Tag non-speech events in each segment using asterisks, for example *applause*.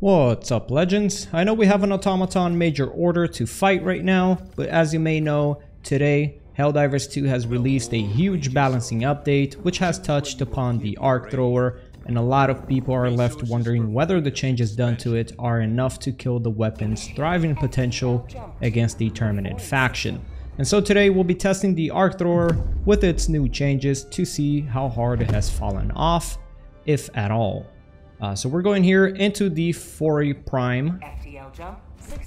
What's up legends? I know we have an automaton major order to fight right now, but as you may know, today Helldivers 2 has released a huge balancing update which has touched upon the arc thrower and a lot of people are left wondering whether the changes done to it are enough to kill the weapon's thriving potential against the Terminid faction. And so today we'll be testing the arc thrower with its new changes to see how hard it has fallen off, if at all. Uh, so we're going here into the Fori Prime,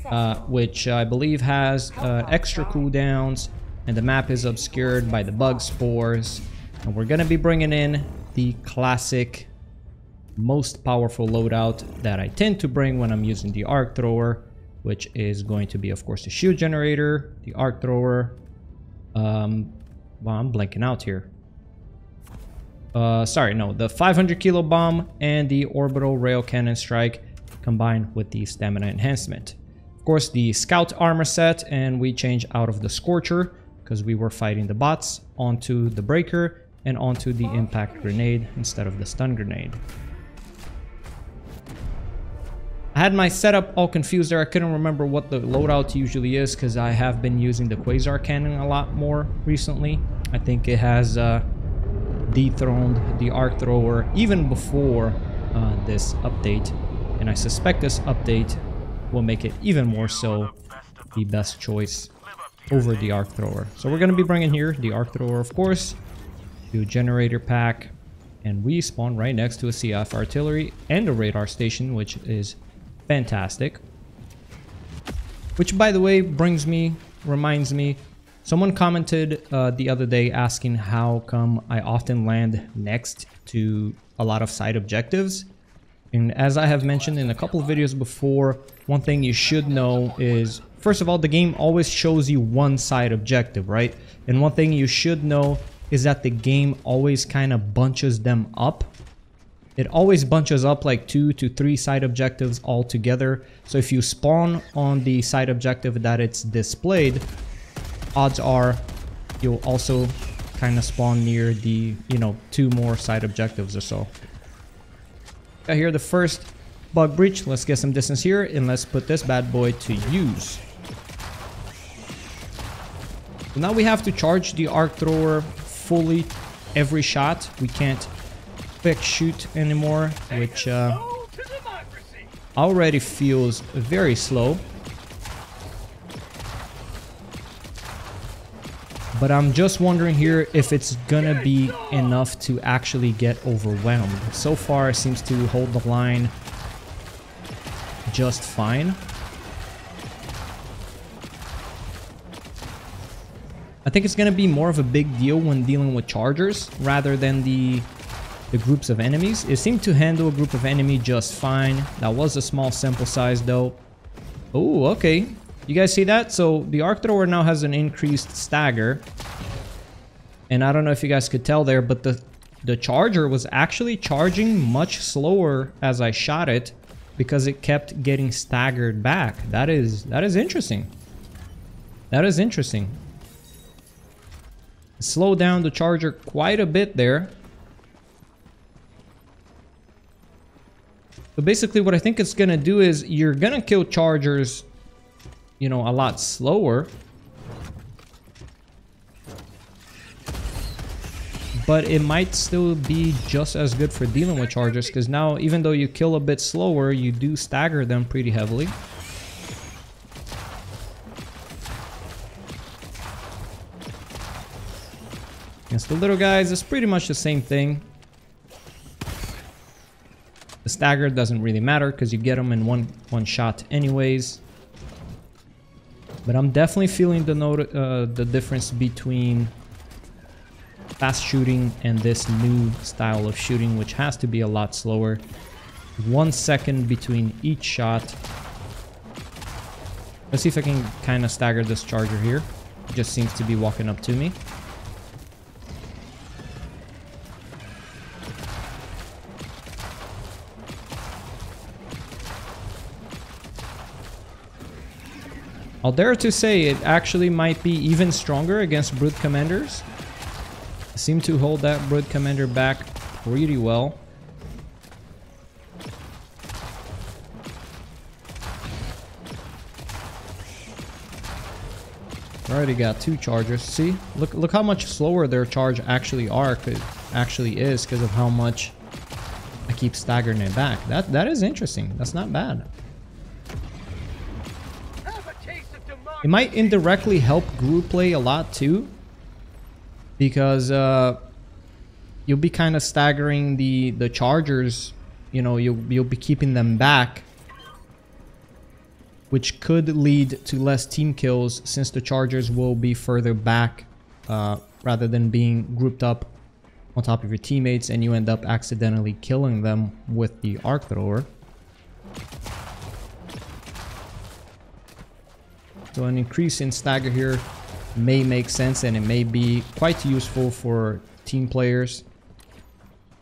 uh, which I believe has uh, extra cooldowns, and the map is obscured by the bug spores. And we're going to be bringing in the classic, most powerful loadout that I tend to bring when I'm using the arc thrower, which is going to be, of course, the shield generator, the arc thrower. Um, well, I'm blanking out here. Uh, sorry, no, the 500 kilo bomb and the orbital rail cannon strike combined with the stamina enhancement. Of course, the scout armor set, and we change out of the scorcher because we were fighting the bots onto the breaker and onto the impact grenade instead of the stun grenade. I had my setup all confused there. I couldn't remember what the loadout usually is because I have been using the Quasar Cannon a lot more recently. I think it has uh, dethroned the arc thrower even before uh, this update and I suspect this update will make it even more so the best choice over the arc thrower. So we're going to be bringing here the arc thrower of course, do generator pack, and we spawn right next to a SEAF artillery and a radar station which is fantastic. Which by the way brings me, reminds me Someone commented uh, the other day asking how come I often land next to a lot of side objectives. And as I have mentioned in a couple of videos before, one thing you should know is, first of all, the game always shows you one side objective, right? And one thing you should know is that the game always kind of bunches them up. It always bunches up like two to three side objectives all together. So if you spawn on the side objective that it's displayed, odds are you'll also kind of spawn near the, you know, two more side objectives or so. Got here the first bug breach. Let's get some distance here and let's put this bad boy to use. So now we have to charge the arc thrower fully every shot. We can't quick shoot anymore, which uh, already feels very slow. But I'm just wondering here if it's gonna be enough to actually get overwhelmed. So far it seems to hold the line just fine. I think it's gonna be more of a big deal when dealing with chargers rather than the the groups of enemies. It seemed to handle a group of enemy just fine. That was a small sample size though. Oh, okay. You guys see that? So the arc thrower now has an increased stagger. And I don't know if you guys could tell there, but the, the charger was actually charging much slower as I shot it because it kept getting staggered back. That is, that is interesting. That is interesting. Slow down the charger quite a bit there. But basically what I think it's going to do is you're going to kill chargers you know, a lot slower. But it might still be just as good for dealing with charges because now even though you kill a bit slower, you do stagger them pretty heavily. Against the little guys, it's pretty much the same thing. The stagger doesn't really matter because you get them in one, one shot anyways. But I'm definitely feeling the note, uh, the difference between fast shooting and this new style of shooting, which has to be a lot slower. One second between each shot. Let's see if I can kind of stagger this charger here. It just seems to be walking up to me. I'll dare to say it actually might be even stronger against Brute Commanders. Seem to hold that Brute Commander back pretty well. Already got two chargers. See, look look how much slower their charge actually are, actually is, because of how much I keep staggering it back. That that is interesting. That's not bad. It might indirectly help group play a lot too. Because uh, you'll be kind of staggering the, the chargers. You know, you'll, you'll be keeping them back. Which could lead to less team kills since the chargers will be further back uh, rather than being grouped up on top of your teammates and you end up accidentally killing them with the arc thrower. So an increase in stagger here may make sense and it may be quite useful for team players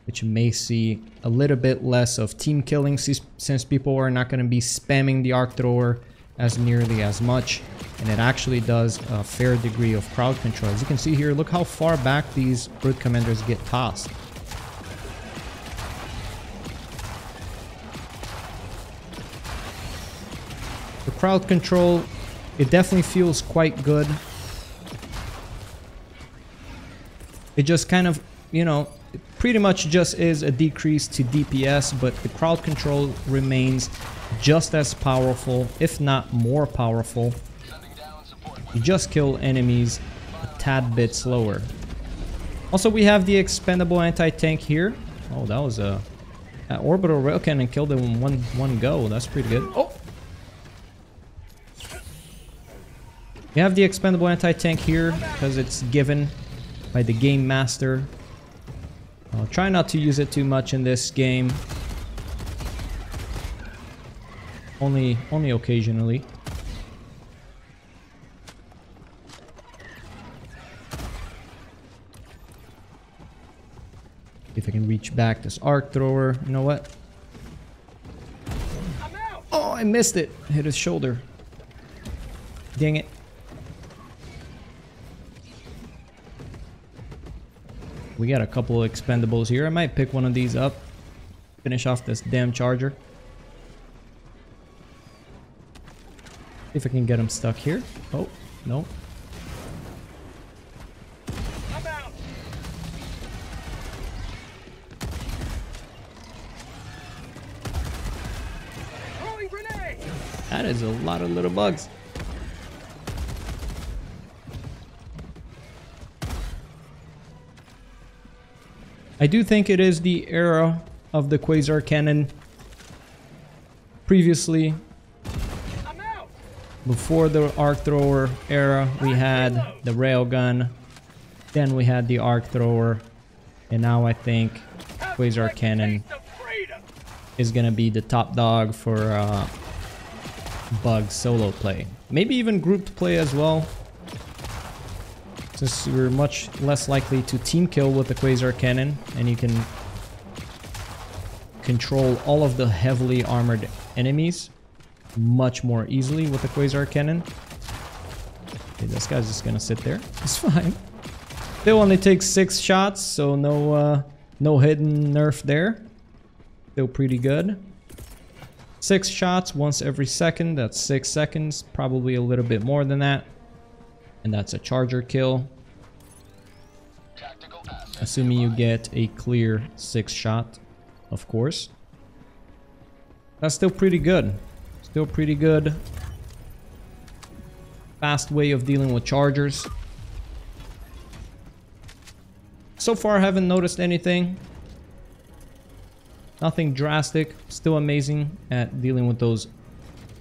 which may see a little bit less of team killing since people are not going to be spamming the arc thrower as nearly as much and it actually does a fair degree of crowd control. As you can see here, look how far back these brute commanders get tossed. The crowd control it definitely feels quite good. It just kind of, you know, pretty much just is a decrease to DPS, but the crowd control remains just as powerful, if not more powerful. You just kill enemies a tad bit slower. Also, we have the expendable anti-tank here. Oh, that was a... orbital rail cannon killed him in one, one go. That's pretty good. Oh! We have the expendable anti-tank here because it's given by the game master. I'll try not to use it too much in this game. Only, only occasionally. If I can reach back this arc thrower. You know what? Oh, I missed it. Hit his shoulder. Dang it. We got a couple of expendables here. I might pick one of these up. Finish off this damn charger. If I can get him stuck here. Oh, no. That is a lot of little bugs. I do think it is the era of the Quasar Cannon. Previously, before the Arc Thrower era, we had the Railgun, then we had the Arc Thrower, and now I think Quasar Cannon is gonna be the top dog for uh, bug solo play. Maybe even grouped play as well. Since you're much less likely to team kill with the Quasar Cannon, and you can control all of the heavily armored enemies much more easily with the Quasar Cannon. Okay, this guy's just gonna sit there. *laughs* It's fine. Still only takes six shots, so no uh, no hidden nerf there. Still pretty good. Six shots once every second, that's six seconds, probably a little bit more than that. And that's a charger kill. Assuming you get a clear six shot, of course. That's still pretty good. Still pretty good. Fast way of dealing with chargers. So far, I haven't noticed anything. Nothing drastic. Still amazing at dealing with those,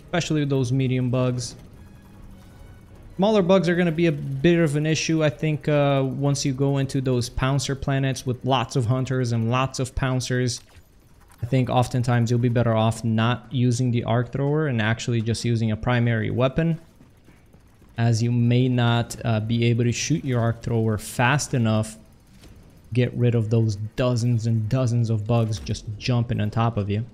especially those medium bugs. Smaller bugs are going to be a bit of an issue, I think, uh, once you go into those pouncer planets with lots of hunters and lots of pouncers. I think oftentimes you'll be better off not using the arc thrower and actually just using a primary weapon as you may not uh, be able to shoot your arc thrower fast enough get rid of those dozens and dozens of bugs just jumping on top of you.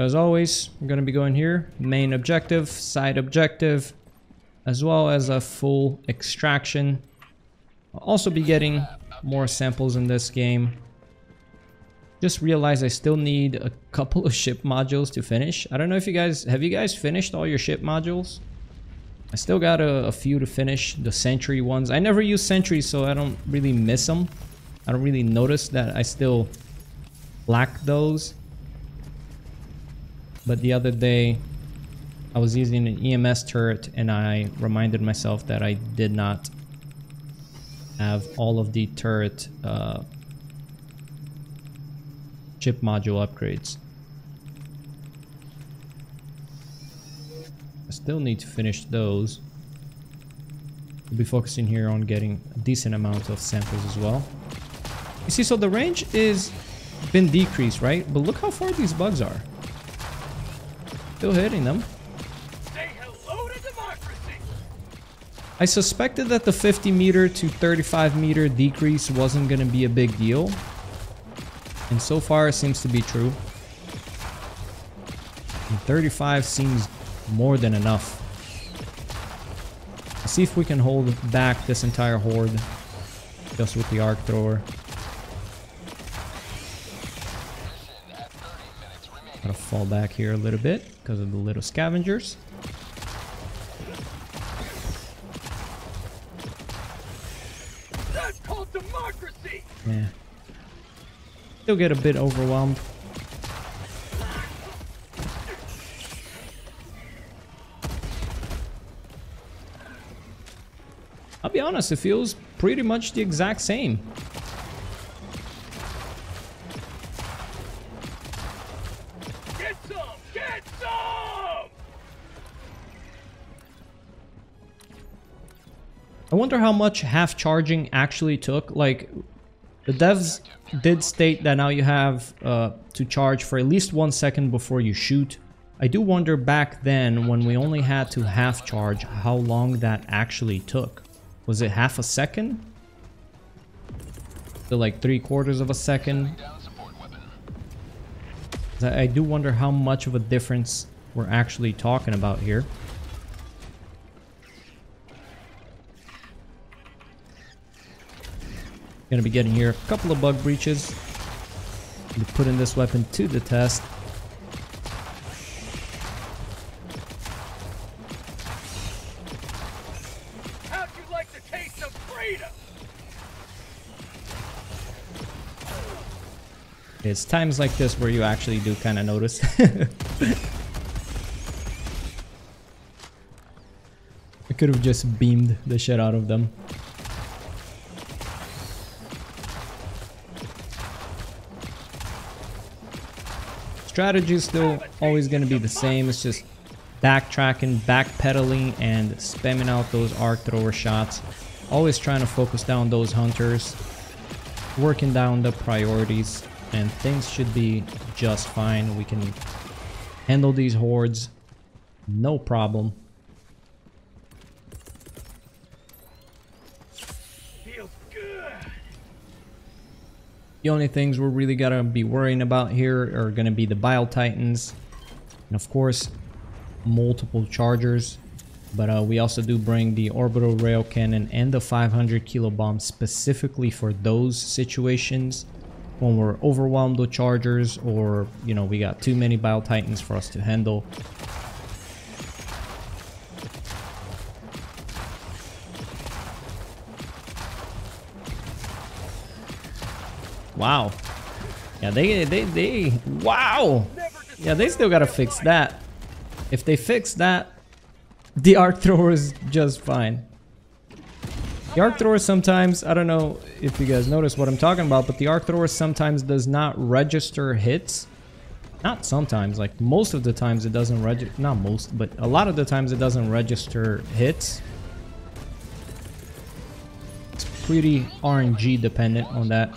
As always, I'm going to be going here, main objective, side objective, as well as a full extraction. I'll also be getting more samples in this game. Just realized I still need a couple of ship modules to finish. I don't know if you guys... Have you guys finished all your ship modules? I still got a, a few to finish. The Sentry ones. I never use Sentry, so I don't really miss them. I don't really notice that I still lack those. But the other day, I was using an EMS turret and I reminded myself that I did not have all of the turret uh, ship module upgrades. I still need to finish those. We'll be focusing here on getting a decent amount of samples as well. You see, so the range is been decreased, right? But look how far these bugs are. Still hitting them. I suspected that the 50 meter to 35 meter decrease wasn't going to be a big deal. And so far it seems to be true. And 35 seems more than enough. Let's see if we can hold back this entire horde just with the arc thrower. Gotta fall back here a little bit because of the little scavengers. That's called democracy. Yeah. Still get a bit overwhelmed. I'll be honest, it feels pretty much the exact same. Wonder how much half charging actually took. Like, the devs did state that now you have uh, to charge for at least one second before you shoot. I do wonder back then when we only had to half charge how long that actually took. Was it half a second? So like three quarters of a second? I I do wonder how much of a difference we're actually talking about here. Gonna be getting here a couple of bug breaches. Be putting this weapon to the test. How'd you like the taste of freedom? It's times like this where you actually do kind of notice. *laughs* I could have just beamed the shit out of them. Strategy is still always going to be the same. It's just backtracking, backpedaling, and spamming out those arc thrower shots. Always trying to focus down those hunters, working down the priorities, and things should be just fine. We can handle these hordes, no problem. The only things we're really gonna be worrying about here are gonna be the Bile Titans, and of course, multiple chargers. But uh, we also do bring the orbital rail cannon and the 500 kilo bomb specifically for those situations when we're overwhelmed with chargers or you know we got too many Bile Titans for us to handle. Wow. Yeah, they, they, they, wow. Yeah, they still gotta fix that. If they fix that, the arc thrower is just fine. The arc thrower sometimes, I don't know if you guys notice what I'm talking about, but the arc thrower sometimes does not register hits. Not sometimes, like most of the times it doesn't register, not most, but a lot of the times it doesn't register hits. It's pretty RNG dependent on that.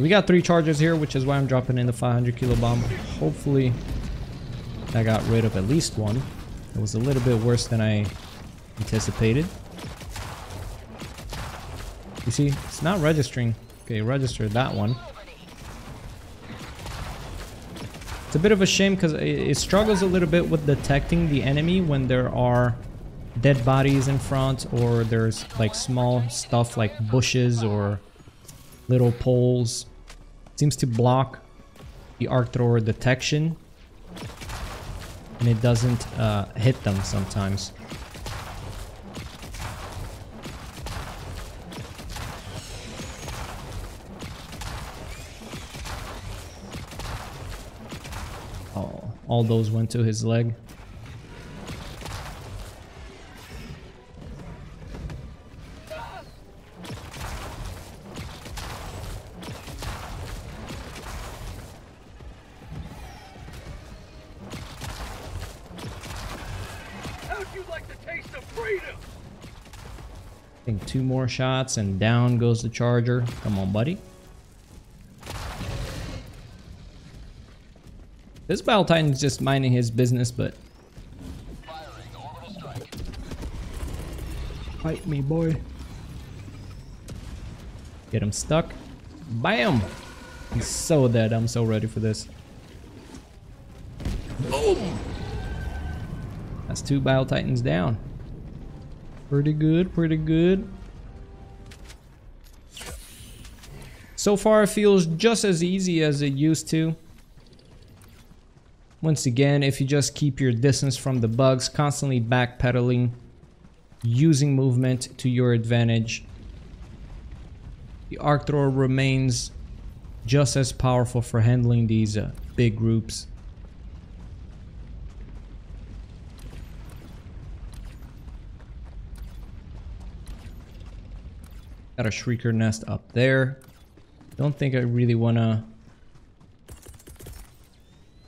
We got three charges here, which is why I'm dropping in the 500 kilo bomb. Hopefully I got rid of at least one. It was a little bit worse than I anticipated. You see, it's not registering. Okay, registered that one. It's a bit of a shame because it struggles a little bit with detecting the enemy when there are dead bodies in front or there's like small stuff like bushes or little poles. Seems to block the arc thrower detection. And it doesn't uh, hit them sometimes. Oh, all those went to his leg. Think two more shots and down goes the charger. Come on, buddy. This Bile Titan's just minding his business, but... Fight me, boy. Get him stuck. Bam! He's so dead. I'm so ready for this. Boom! That's two Bile Titans down. Pretty good, pretty good. So far, it feels just as easy as it used to. Once again, if you just keep your distance from the bugs, constantly backpedaling, using movement to your advantage, the Arc Thrower remains just as powerful for handling these uh, big groups. Got a Shrieker nest up there. Don't think I really want to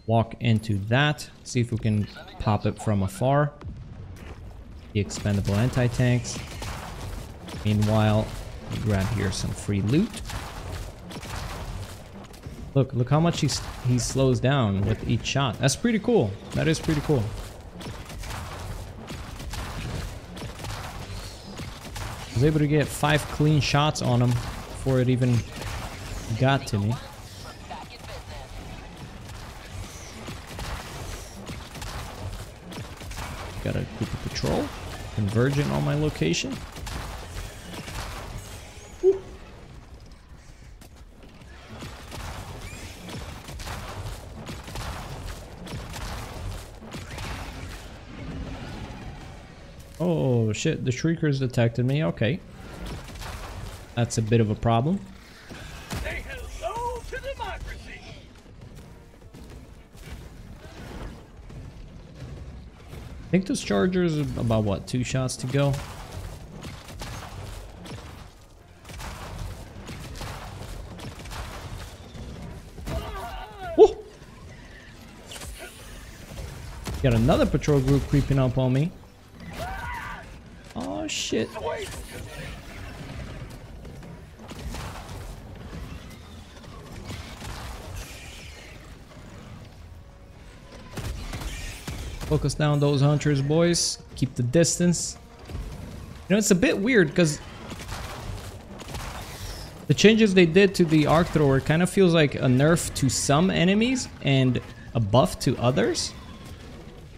walk into that. See if we can pop it from afar. The expendable anti-tanks. Meanwhile, grab here some free loot. Look, look how much he, he slows down with each shot. That's pretty cool. That is pretty cool. Was able to get five clean shots on him before it even got to me. Got a group of patrol. Convergent on my location. Shit, the Shriekers detected me. Okay. That's a bit of a problem. Say hello to democracy! I think this charger is about what, two shots to go? Woo! Got another patrol group creeping up on me. Shit. Focus down those hunters, boys. Keep the distance. You know, it's a bit weird because the changes they did to the arc thrower kind of feels like a nerf to some enemies and a buff to others.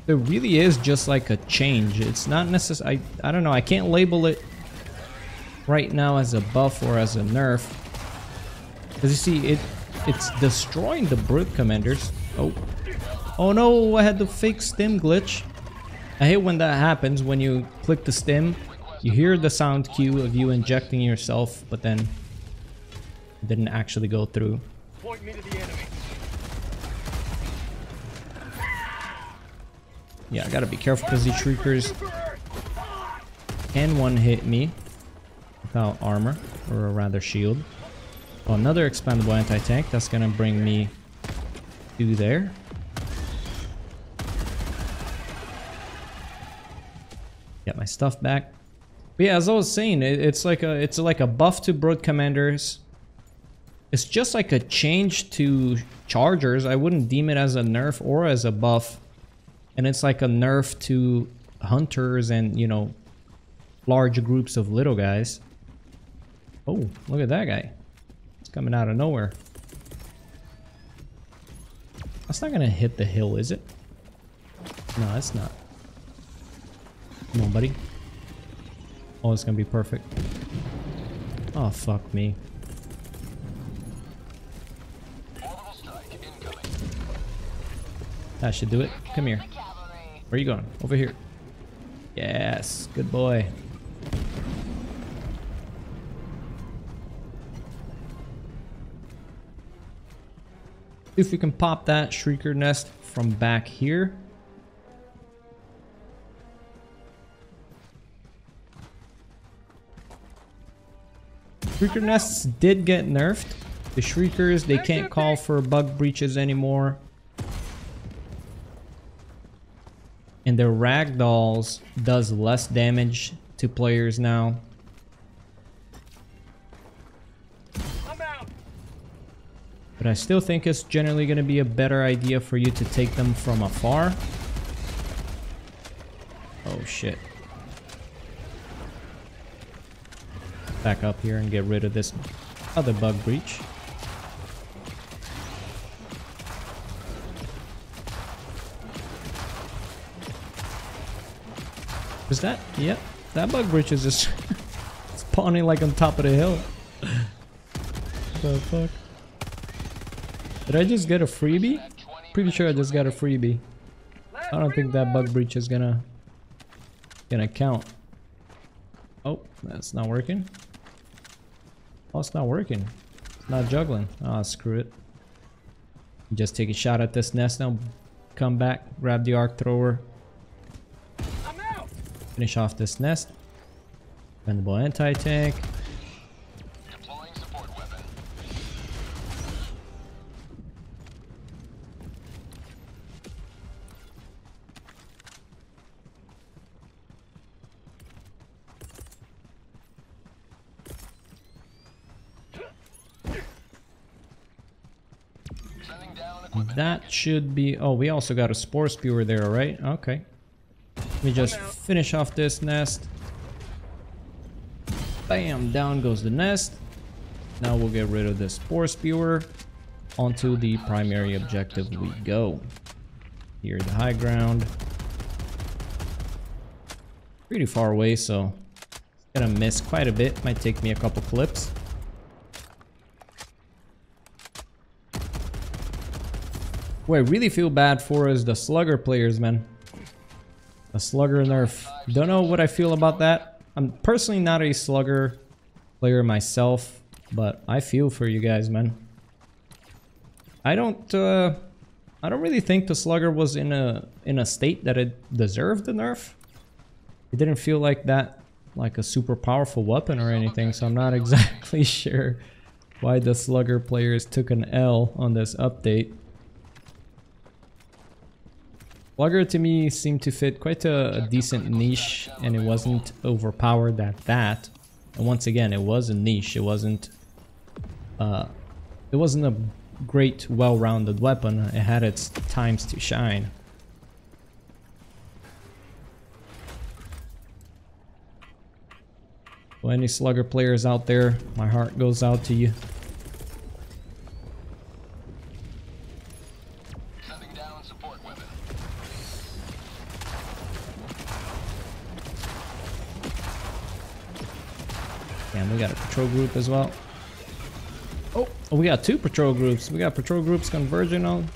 It really is just like a change. It's not necessary. I, don't know. I can't label it right now as a buff or as a nerf. Because you see, it it's destroying the brute commanders. Oh. Oh no, I had the fake stim glitch. I hate when that happens, when you click the stim, you hear the sound cue of you injecting yourself, but then it didn't actually go through. Point me to the enemy. Yeah, I gotta be careful because these shriekers can one hit me without armor, or rather shield. Oh, another expendable anti-tank, that's gonna bring me to there. Get my stuff back. But yeah, as I was saying, it, it's like a it's like a buff to brute commanders. It's just like a change to chargers. I wouldn't deem it as a nerf or as a buff. And it's like a nerf to hunters and, you know, large groups of little guys. Oh, look at that guy. It's coming out of nowhere. That's not gonna hit the hill, is it? No, it's not. Come on, buddy. Oh, it's gonna be perfect. Oh, fuck me. That should do it. Come here. Where are you going? Over here. Yes, good boy. If we can pop that Shrieker nest from back here. Shrieker nests did get nerfed. The Shriekers, they can't call for bug breaches anymore. And the Ragdolls does less damage to players now. But I still think it's generally going to be a better idea for you to take them from afar. Oh shit. Back up here and get rid of this other bug breach. Is that? Yep. That bug breach is just *laughs* spawning like on top of the hill. the fuck? Did I just get a freebie? Pretty sure I just got a freebie. I don't think that bug breach is gonna gonna count. Oh, that's not working. Oh, it's not working. It's not juggling. Ah, screw it. Just take a shot at this nest now. Come back, grab the arc thrower. Finish off this nest. Bendable anti-tank. Deploying support weapon. Sending down equipment. That should be... Oh, we also got a spore spewer there, right? Okay. Let me just finish off this nest. Bam! Down goes the nest. Now we'll get rid of the spore spewer. Onto the primary objective we go. Here, the high ground. Pretty far away, so... Gonna miss quite a bit. Might take me a couple clips. What I really feel bad for is the slugger players, man. The slugger nerf. Don't know what I feel about that. I'm personally not a slugger player myself, but I feel for you guys, man. I don't uh I don't really think the slugger was in a in a state that it deserved the nerf. It didn't feel like that like a super powerful weapon or anything, so I'm not *laughs* exactly sure why the slugger players took an L on this update. Slugger to me seemed to fit quite a, a decent niche and it wasn't overpowered at that. And once again, it was a niche. It wasn't uh it wasn't a great well-rounded weapon. It had its times to shine. So any slugger players out there, my heart goes out to you. And we got a patrol group as well. Oh, oh, we got two patrol groups. We got patrol groups converging on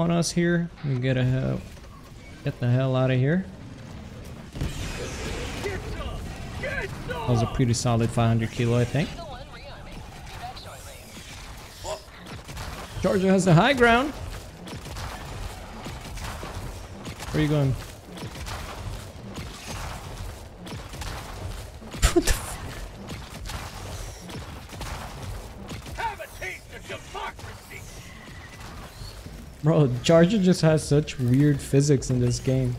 on us here. We get a hell, get the hell out of here. That was a pretty solid 500 kilo, I think. Georgia has the high ground. Where are you going? Bro, Charger just has such weird physics in this game.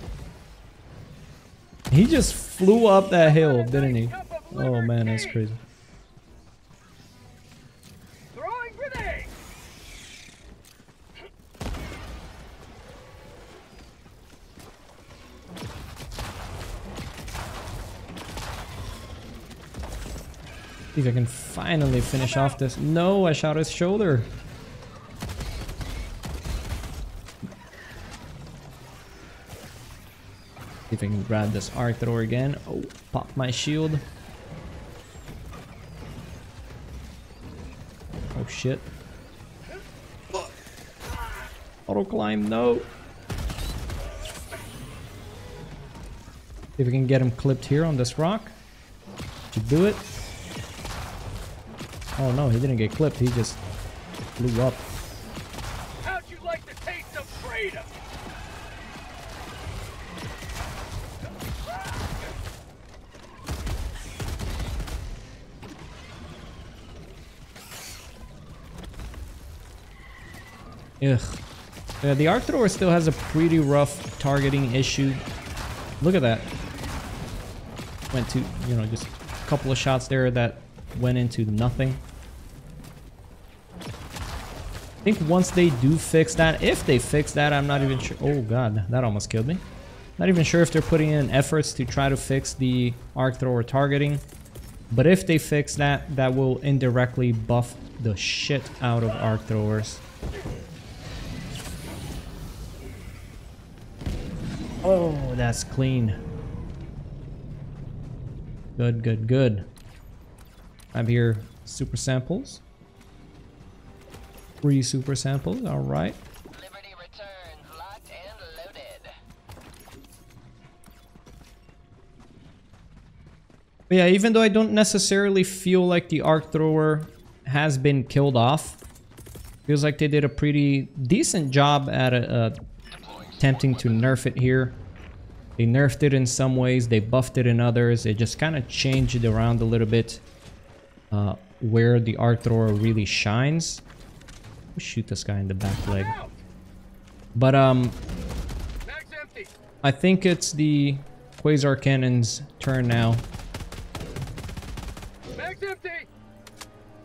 He just flew up that hill, didn't he? Oh man, that's crazy. See if I can finally finish off this. No, I shot his shoulder. if we can grab this arc thrower again. Oh, pop my shield. Oh shit. Auto climb, no. If we can get him clipped here on this rock. To do it. Oh no, he didn't get clipped, he just blew up. How'd you like the taste of freedom? Ugh. Yeah, the Arc Thrower still has a pretty rough targeting issue. Look at that. Went to, you know, just a couple of shots there that went into nothing. I think once they do fix that, if they fix that, I'm not even sure. Oh god, that almost killed me. Not even sure if they're putting in efforts to try to fix the Arc Thrower targeting. But if they fix that, that will indirectly buff the shit out of Arc Throwers. Oh, that's clean. Good, good, good. I have here super samples. Three super samples, alright. Liberty returns, locked and loaded. But yeah, even though I don't necessarily feel like the Arc Thrower has been killed off, feels like they did a pretty decent job at uh, attempting to nerf it here. They nerfed it in some ways, they buffed it in others. They just kind of changed it around a little bit uh, where the Arc Thrower really shines. Shoot this guy in the back leg. But um, I think it's the Quasar Cannon's turn now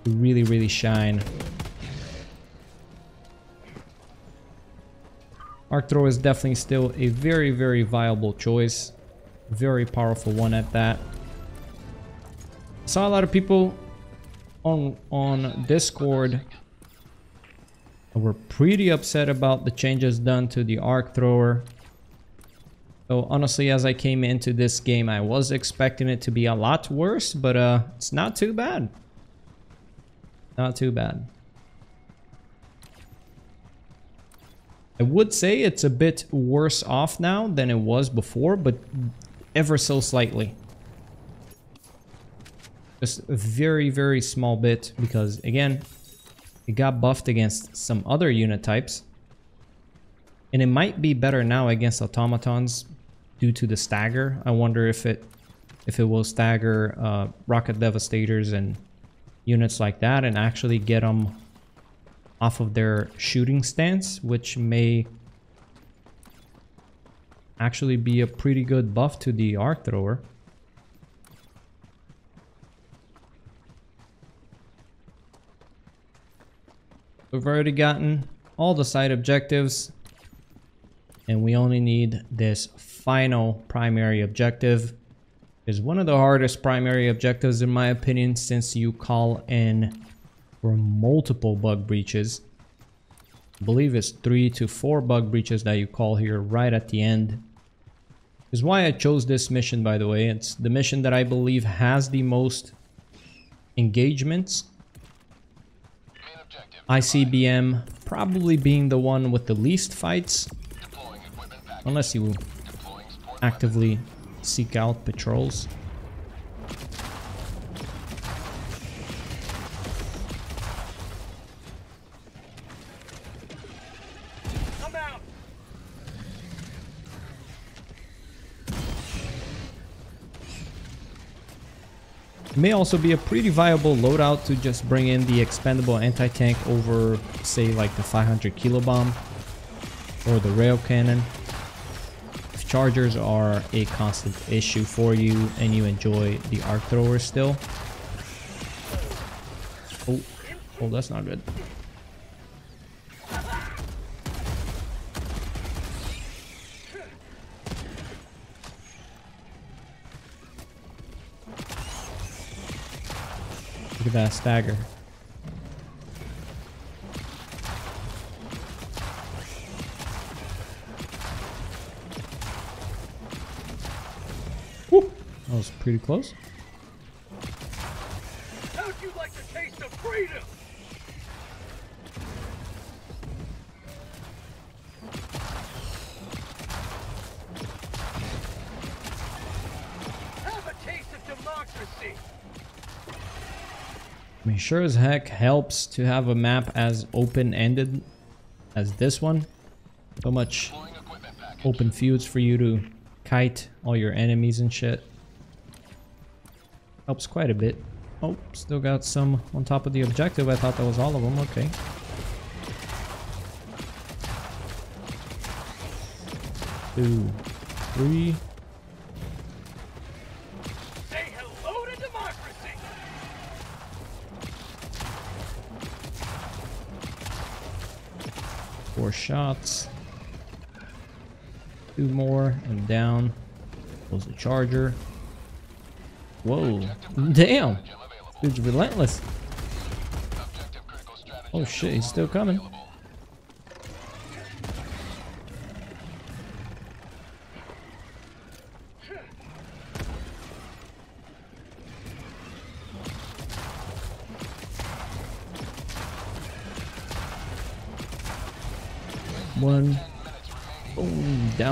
really, really shine. Arc Throw is definitely still a very, very viable choice. Very powerful one at that. Saw a lot of people on on Discord were pretty upset about the changes done to the Arc Thrower. So honestly, as I came into this game, I was expecting it to be a lot worse, but uh, it's not too bad. Not too bad. I would say it's a bit worse off now than it was before, but ever so slightly. Just a very, very small bit because, again, it got buffed against some other unit types. And it might be better now against automatons due to the stagger. I wonder if it if it will stagger uh, rocket devastators and units like that and actually get them off of their shooting stance, which may actually be a pretty good buff to the arc thrower. We've already gotten all the side objectives and we only need this final primary objective is one of the hardest primary objectives in my opinion since you call in for multiple bug breaches. I believe it's three to four bug breaches that you call here right at the end. Is why I chose this mission by the way. It's the mission that I believe has the most engagements. ICBM probably being the one with the least fights. Unless you actively seek out patrols. I'm out. It may also be a pretty viable loadout to just bring in the expendable anti-tank over, say, like the 500 kilo bomb or the rail cannon. If chargers are a constant issue for you and you enjoy the arc thrower still. Oh, oh, that's not good. At stagger. Whew, that was pretty close. Sure as heck helps to have a map as open-ended as this one. So much open fields for you to kite all your enemies and shit. Helps quite a bit. Oh, still got some on top of the objective. I thought that was all of them. Okay. Two, three. Shots. Two more and down. Goes the charger. Whoa. Damn. Dude's relentless. Oh shit, he's still coming.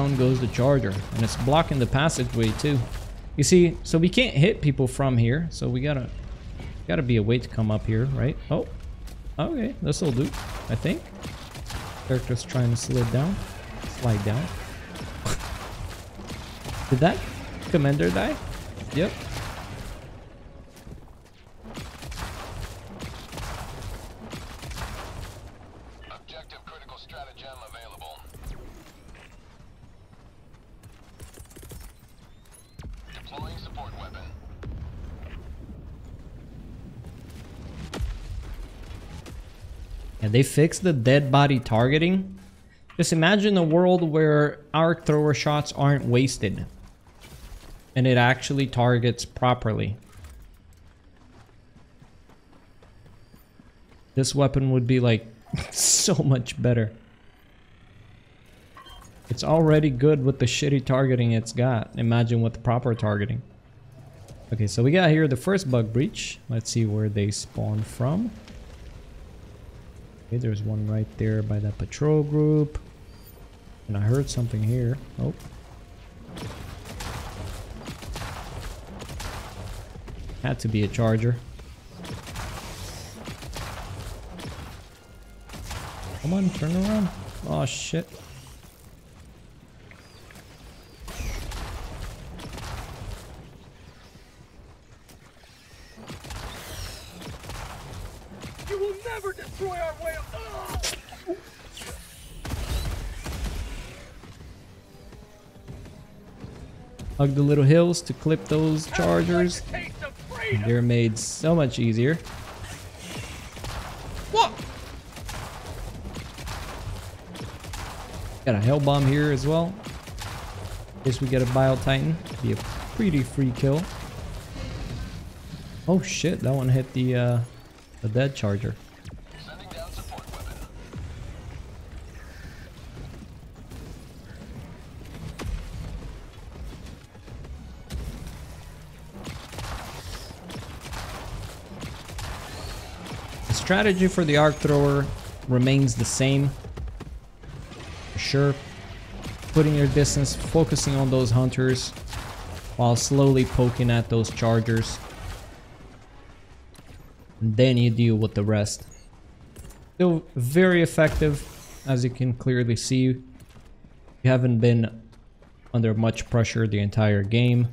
Down goes the charger. And it's blocking the passageway too. You see, so we can't hit people from here. So we gotta gotta be a way to come up here, right? Oh. Okay, this'll do, I think. Character's trying to slide down. Slide down. *laughs* Did that commander die? Yep. They fixed the dead body targeting. Just imagine a world where arc thrower shots aren't wasted. And it actually targets properly. This weapon would be like *laughs* so much better. It's already good with the shitty targeting it's got. Imagine with proper targeting. Okay, so we got here the first bug breach. Let's see where they spawn from. Okay, there's one right there by that patrol group. And I heard something here. Oh. Had to be a charger. Come on, turn around. Oh shit. Hug the little hills to clip those chargers. Have a taste of freedom! They're made so much easier. What? Got a hell bomb here as well. Guess we get a Bile Titan. Be a pretty free kill. Oh shit, that one hit the uh the dead charger. Strategy for the arc thrower remains the same. For sure. Putting your distance, focusing on those hunters while slowly poking at those chargers. And then you deal with the rest. Still very effective, as you can clearly see. You haven't been under much pressure the entire game.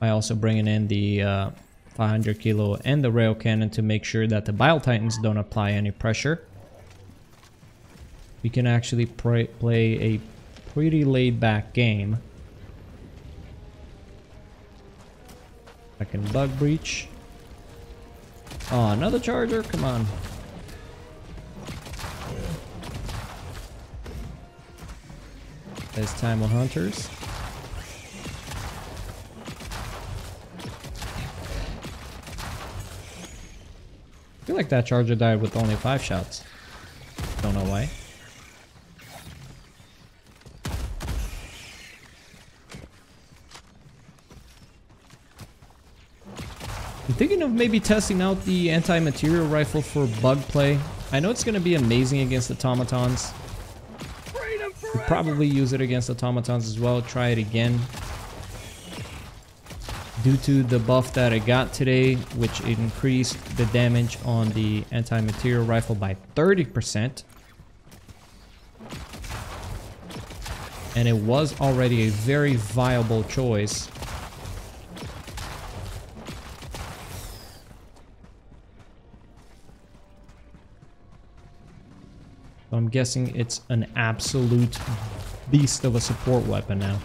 By also bringing in the uh, 500 kilo and the rail cannon to make sure that the Bile Titans don't apply any pressure. We can actually play a pretty laid back game. Second bug breach. Oh, another charger? Come on. There's time of hunters. I feel like that charger died with only five shots. Don't know why. I'm thinking of maybe testing out the anti-material rifle for bug play. I know it's going to be amazing against automatons. We'll probably use it against automatons as well. Try it again. Due to the buff that I got today, which increased the damage on the anti-material rifle by 30%. And it was already a very viable choice. I'm guessing it's an absolute beast of a support weapon now.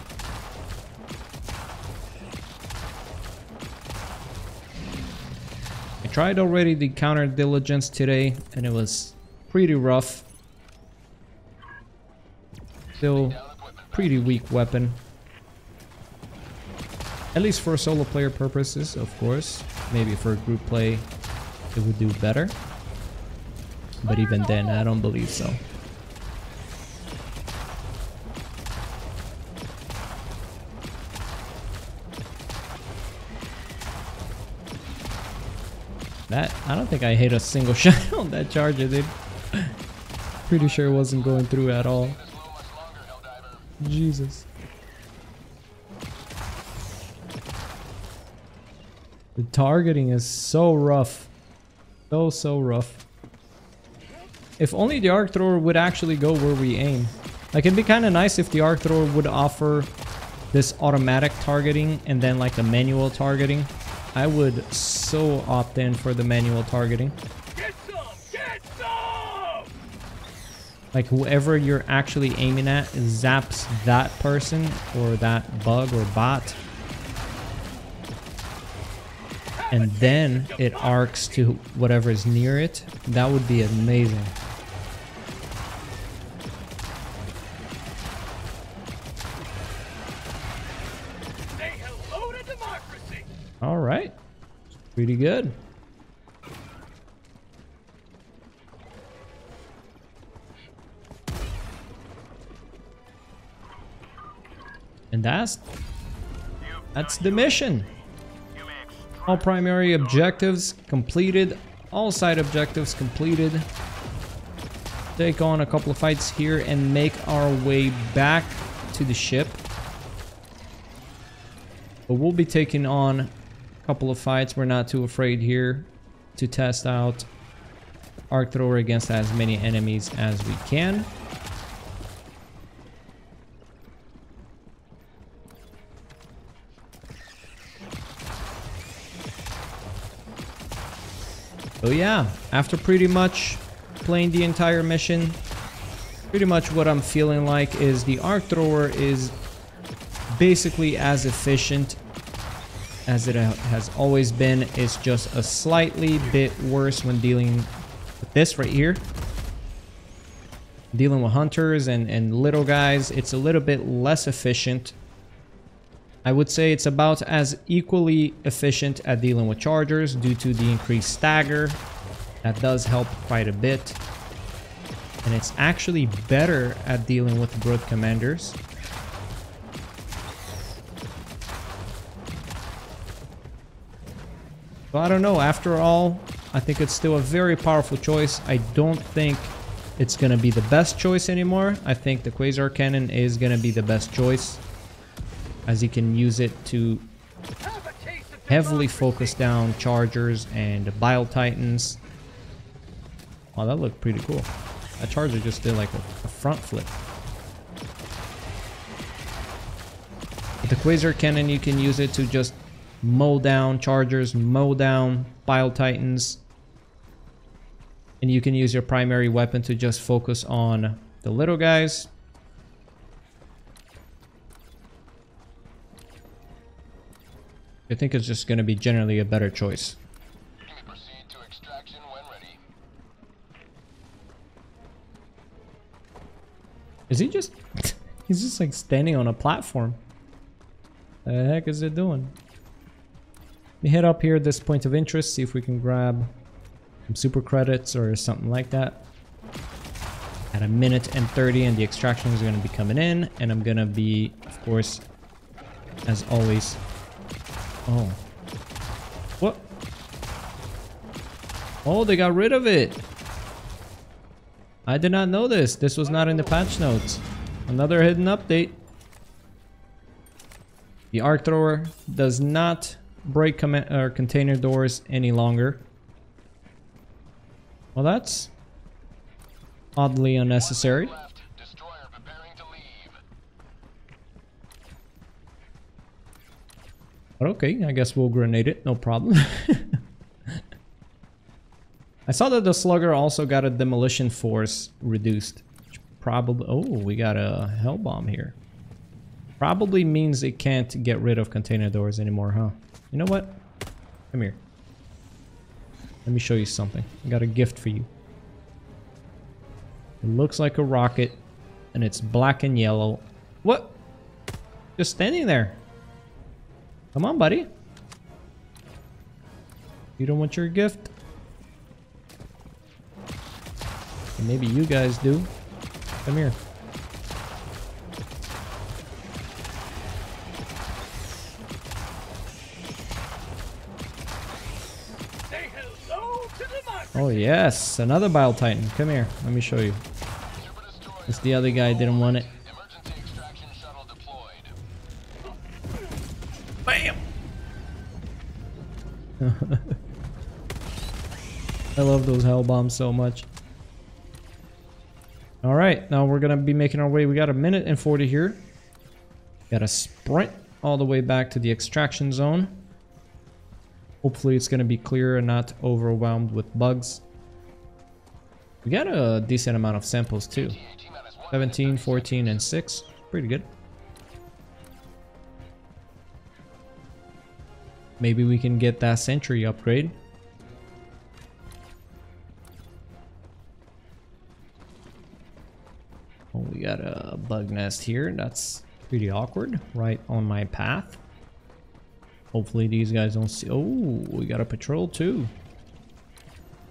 Tried already the counter diligence today and it was pretty rough. Still pretty weak weapon. At least for solo player purposes, of course. Maybe for group play it would do better. But even then, I don't believe so. That, I don't think I hit a single *laughs* shot on that charger, dude. Pretty sure it wasn't going through at all. Jesus. The targeting is so rough. So, so rough. If only the arc thrower would actually go where we aim. Like, it'd be kind of nice if the arc thrower would offer this automatic targeting and then like a manual targeting. I would so opt in for the manual targeting. Get some! Get some! Like whoever you're actually aiming at zaps that person or that bug or bot. And then it arcs to whatever is near it. That would be amazing. Pretty good. And that's that's the mission. All primary objectives completed. All side objectives completed. Take on a couple of fights here and make our way back to the ship. But we'll be taking on couple of fights. We're not too afraid here to test out Arc Thrower against as many enemies as we can. So yeah, after pretty much playing the entire mission, pretty much what I'm feeling like is the Arc Thrower is basically as efficient as it has always been. It's just a slightly bit worse when dealing with this right here. Dealing with hunters and, and little guys, it's a little bit less efficient. I would say it's about as equally efficient at dealing with chargers due to the increased stagger. That does help quite a bit. And it's actually better at dealing with brute commanders. So I don't know. After all, I think it's still a very powerful choice. I don't think it's going to be the best choice anymore. I think the Quasar Cannon is going to be the best choice as you can use it to heavily focus down Chargers and Bile Titans. Wow, that looked pretty cool. A Charger just did like a, a front flip. With the Quasar Cannon, you can use it to just mow down Chargers, mow down Bile Titans. And you can use your primary weapon to just focus on the little guys. I think it's just going to be generally a better choice. You may proceed to extraction when ready. Is he just... *laughs* He's just like standing on a platform. The heck is it doing? Me head up here this point of interest, see if we can grab some super credits or something like that. At a minute and 30 and the extraction is going to be coming in and I'm going to be, of course, as always... Oh. What? Oh, they got rid of it. I did not know this. This was not in the patch notes. Another hidden update. The arc thrower does not break com or container doors any longer. Well, that's oddly unnecessary. Left. Destroyer preparing to leave. But okay, I guess we'll grenade it, no problem. *laughs* I saw that the slugger also got a demolition force reduced. Which probably oh, we got a hell bomb here. Probably means it can't get rid of container doors anymore, huh? You know what? Come here. Let me show you something. I got a gift for you. It looks like a rocket and it's black and yellow. What? Just standing there. Come on, buddy. You don't want your gift? Or maybe you guys do. Come here. Oh, yes, another Bile Titan. Come here. Let me show you. It's the other guy didn't want it. Bam! *laughs* I love those hell bombs so much. All right, now we're gonna be making our way. We got a minute and 40 here. Got to sprint all the way back to the extraction zone. Hopefully it's gonna be clear and not overwhelmed with bugs. We got a decent amount of samples too. T minus one 17, 14, and 6. Pretty good. Maybe we can get that sentry upgrade. Oh, we got a bug nest here. That's pretty awkward. Right on my path. Hopefully these guys don't see... Oh, we got a patrol too.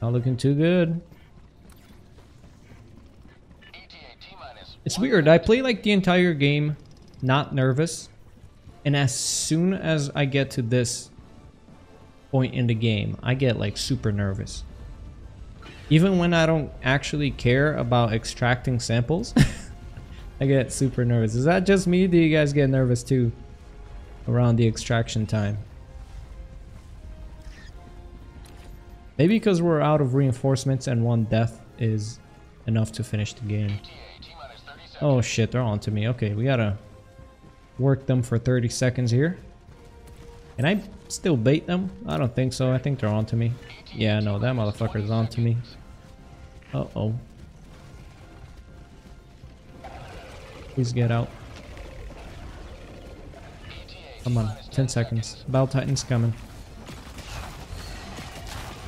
Not looking too good. It's weird. I play like the entire game not nervous. And as soon as I get to this point in the game, I get like super nervous. Even when I don't actually care about extracting samples, *laughs* I get super nervous. Is that just me? Do you guys get nervous too around the extraction time? Maybe because we're out of reinforcements and one death is enough to finish the game. ETA T minus 30 seconds. Oh shit, they're on to me. Okay, we gotta work them for 30 seconds here. Can I still bait them? I don't think so. I think they're on to me. Yeah, no, that motherfucker's on to me. Uh-oh. Please get out. Come on, 10 seconds. Bile Titan's coming.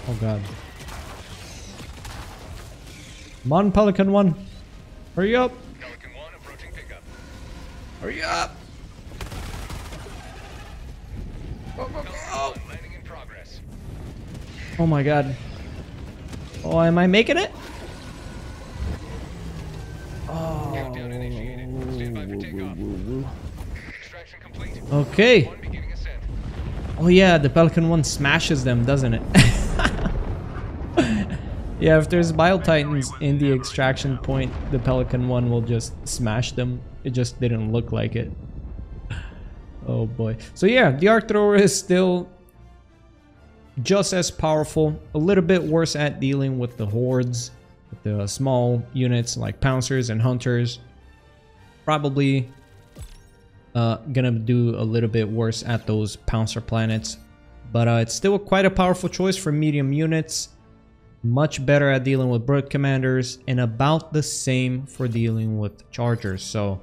Oh god. Come on, Pelican 1. Hurry up. Pelican 1 approaching pickup. Hurry up. Landing in progress. Oh my god. Oh, am I making it? Countdown initiated. Stand by for oh. takeoff. Okay. Oh yeah, the Pelican one smashes them, doesn't it? *laughs* yeah, if there's Bile Titans in the extraction point, the Pelican one will just smash them. It just didn't look like it. *laughs* Oh boy. So yeah, the Arc Thrower is still just as powerful, a little bit worse at dealing with the hordes, with the small units like pouncers and hunters. Probably uh, gonna do a little bit worse at those pouncer planets, but uh, it's still quite a powerful choice for medium units. Much better at dealing with brute commanders, and about the same for dealing with chargers. So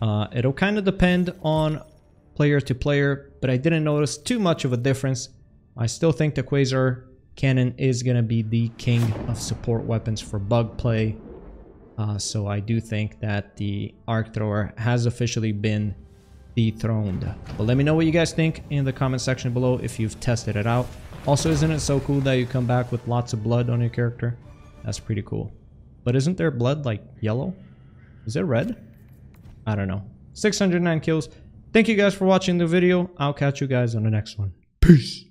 uh, it'll kind of depend on player to player, but I didn't notice too much of a difference. I still think the Quasar cannon is gonna be the king of support weapons for bug play. Uh, so I do think that the Arc Thrower has officially been dethroned. But let me know what you guys think in the comment section below if you've tested it out. Also, isn't it so cool that you come back with lots of blood on your character? That's pretty cool. But isn't their blood like yellow? Is it red? I don't know. 609 kills. Thank you guys for watching the video. I'll catch you guys on the next one. Peace.